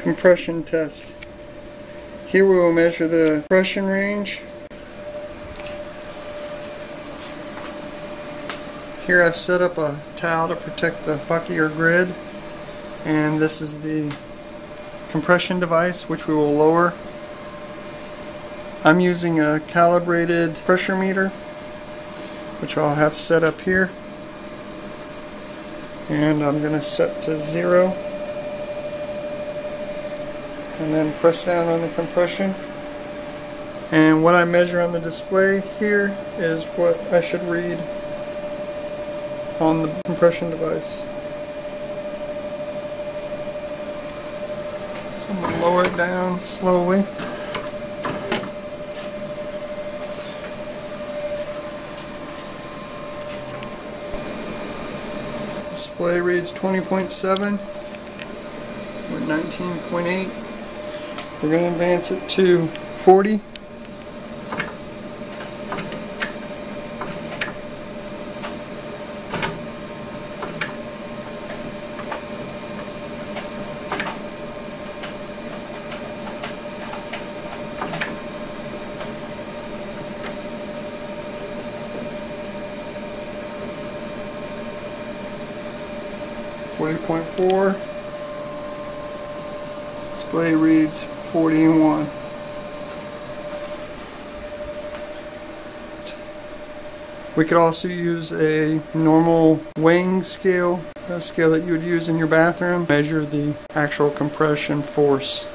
compression test. Here we will measure the compression range. Here I've set up a towel to protect the bucky or grid and this is the compression device which we will lower. I'm using a calibrated pressure meter which I'll have set up here and I'm going to set to zero and then press down on the compression and what I measure on the display here is what I should read on the compression device. So I'm going to lower it down slowly. Display reads 20.7 with 19.8. We're going to advance it to 40. Forty point four. Display reads forty and one. We could also use a normal weighing scale, a scale that you would use in your bathroom, measure the actual compression force.